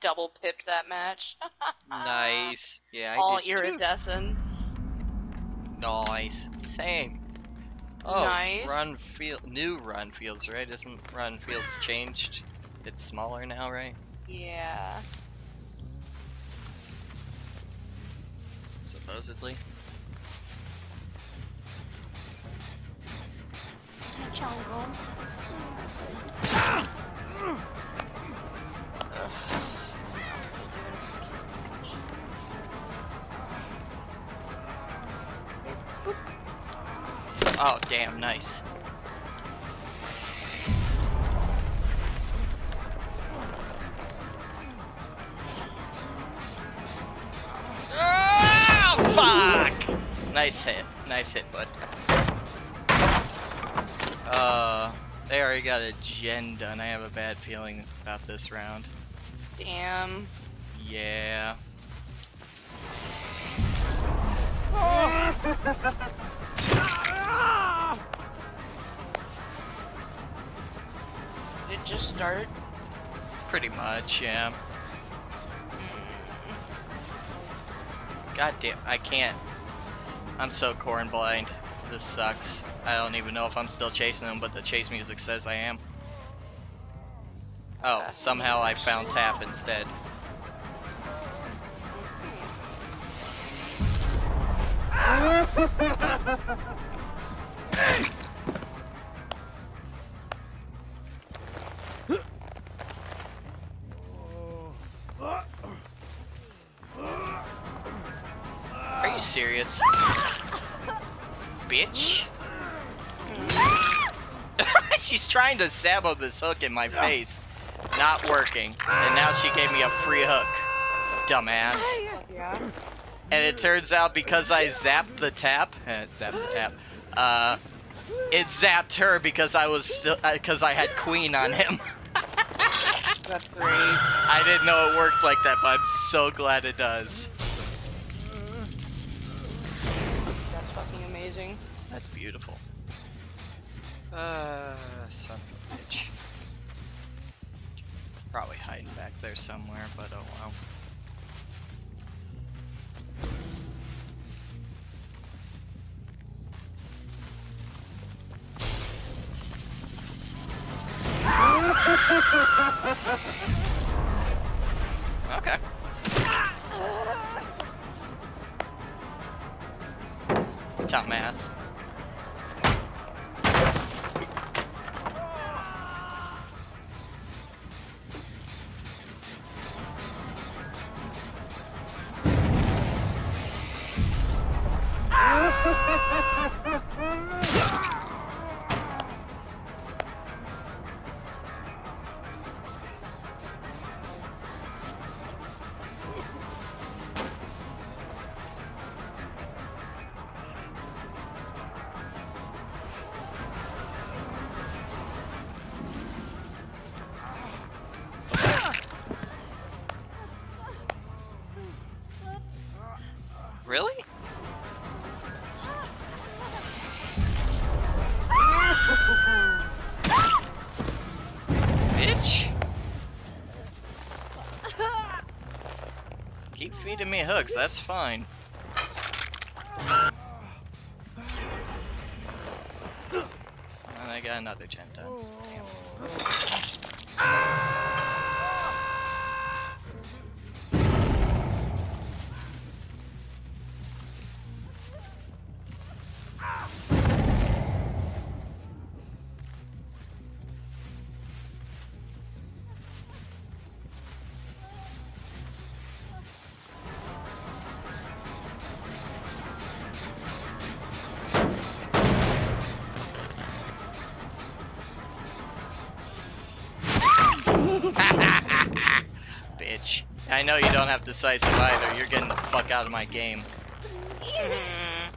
double pipped that match. nice. Yeah, I All did too. iridescence. Nice. Same. Oh, Nice. run field, new run fields, right? Isn't run fields changed? It's smaller now, right? Yeah. Supposedly. Jungle. Oh, damn, nice. Ah, fuck! Nice hit. Nice hit, bud. Uh, they already got a gen done. I have a bad feeling about this round. Damn. Yeah. Did it just start? Pretty much, yeah. God damn, I can't. I'm so corn blind. This sucks. I don't even know if I'm still chasing him, but the chase music says I am. Oh, somehow I found Tapp instead. She's trying to sabo this hook in my face. Not working. And now she gave me a free hook. Dumbass. Yeah. And it turns out because I zapped the Tapp, eh, zapped the Tapp, uh, it zapped her because I was still, because I had queen on him. That's great. I didn't know it worked like that, but I'm so glad it does. That's fucking amazing. That's beautiful. Uh, son of a bitch. Probably hiding back there somewhere, but oh well. Okay. Dumbass. Really? Bitch! Keep hooks, that's fine. And I got another gen I know you don't have decisive either. You're getting the fuck out of my game. Mm.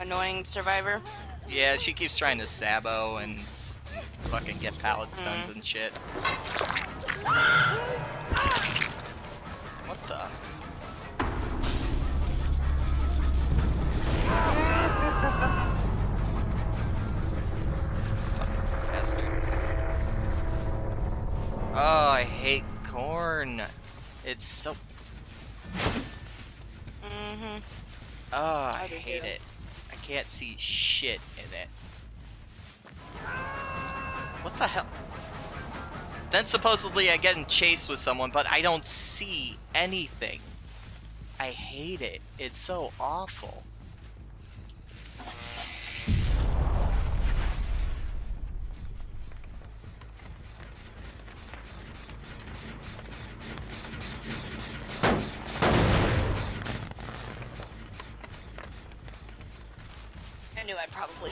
Annoying survivor. Yeah, she keeps trying to sabo and fucking get pallet stuns and shit. What the? Fucking bastard. Oh, I hate corn. It's so. Mm-hmm. Oh, I I hate too. it. I can't see shit in it. What the hell? Then supposedly I get in chase with someone, but I don't see anything. I hate it. It's so awful.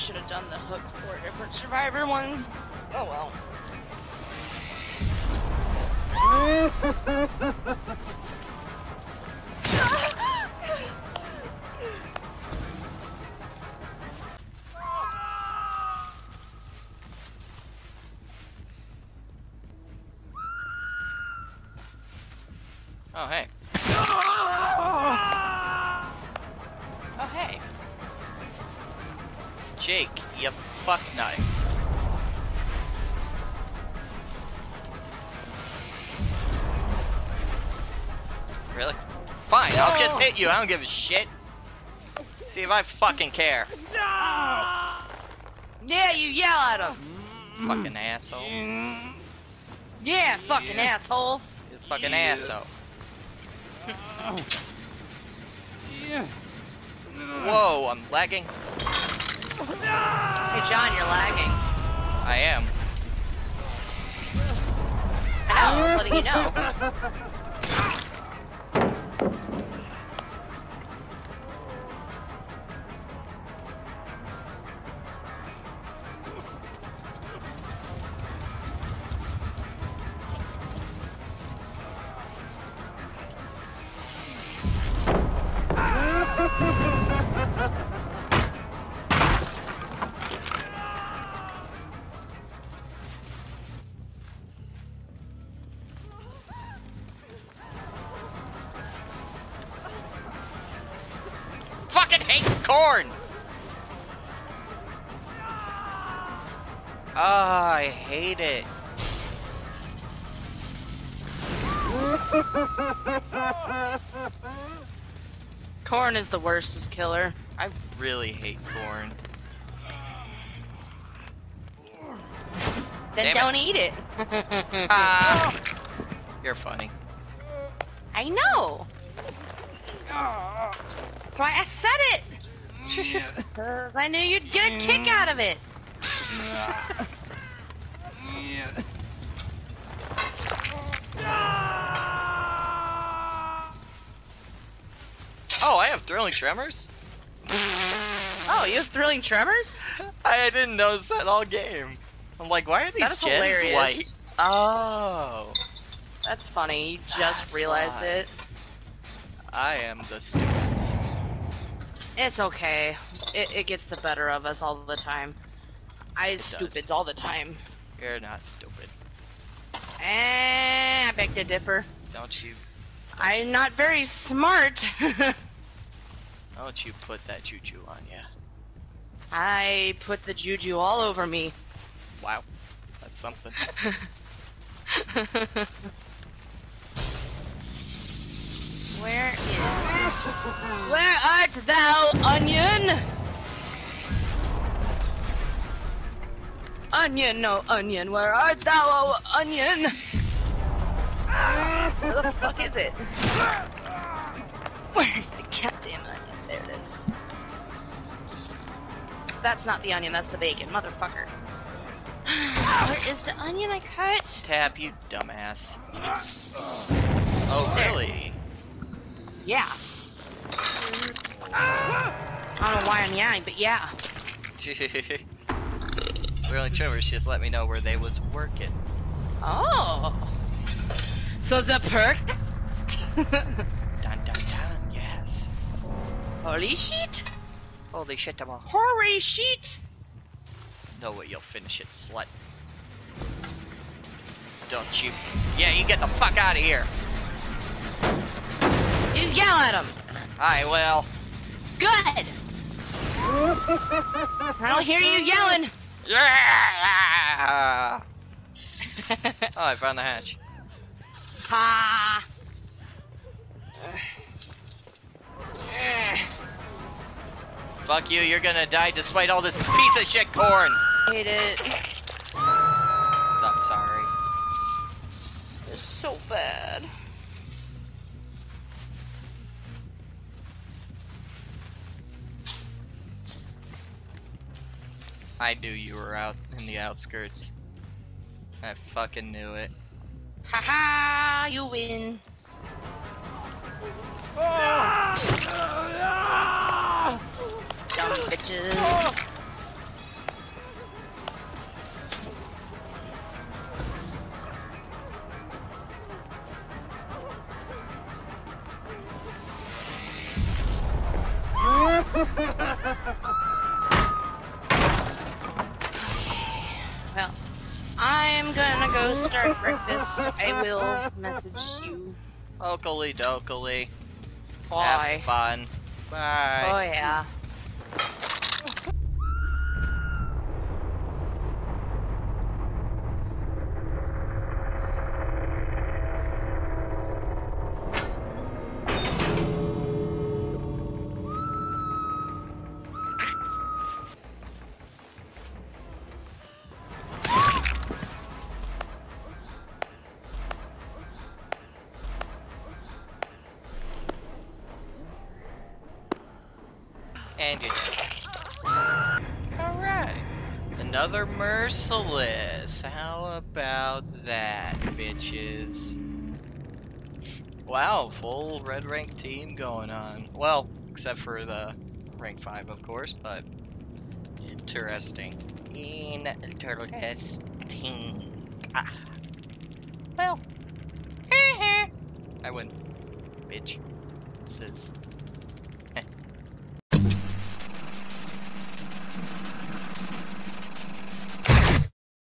Should have done the hook for different survivor ones. Oh well. Jake, you fuck nut. Really? Fine, I'll just hit you. I don't give a shit. See if I fucking care. No! Yeah, you yell at him. Fucking asshole. Yeah, fucking asshole. You fucking asshole. Whoa, I'm lagging. Hey John, you're lagging. I am. I know, I was letting you know. Fucking hate corn! Ah, I hate it. Corn is the worst as killer. I really hate corn. Then Damn don't eat it. Ah, you're funny. I know. That's why I said it. Cause I knew you'd get a kick out of it. Oh, I have thrilling tremors? Oh, you have thrilling tremors? I didn't notice that all game. I'm like, why are these That is gens hilarious. white? Oh, That's funny. You just That's realized why. it. I am the stupids. It's okay. It, it gets the better of us all the time. I does. stupids all the time. You're not stupid. Eh, I beg to differ. Don't you? I'm not very smart. Don't you put that juju on ya? I put the juju all over me. Wow, that's something. Where art thou, onion? Onion, no onion. Where art thou, oh, onion? Where the fuck is it? Where's the goddamn onion? There it is. That's not the onion. That's the bacon, motherfucker. Where is the onion I cut? Tapp, you dumbass. Oh, really? Yeah. Ah! I don't know why I'm yelling, but yeah. really, Trevor just let me know where they was working. Oh. So the perk? Dun dun dun, yes. Holy shit! Holy shit, I'm all. Holy shit! No way you'll finish it, slut. Don't you? Yeah, you get the fuck out of here. You yell at him. I will. Good. I don't hear you yelling. Yeah! Oh, I found the hatch. Ha! Fuck you, you're gonna die despite all this piece of shit corn! hate it. I'm sorry. It's so bad. I knew you were out in the outskirts. I fucking knew it. Haha, you win. Oh. Ah! Ah! Dumb bitches. Well, breakfast. I will message you. Oakley dokily. Bye. Have fun. Bye. Oh yeah. Alright. Another merciless. How about that, bitches? Wow, full red rank team going on. Well, except for the rank 5, of course, but interesting. Interesting. Ah. Well, I win. Bitch. Says